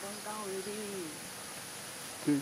刚刚为例。嗯。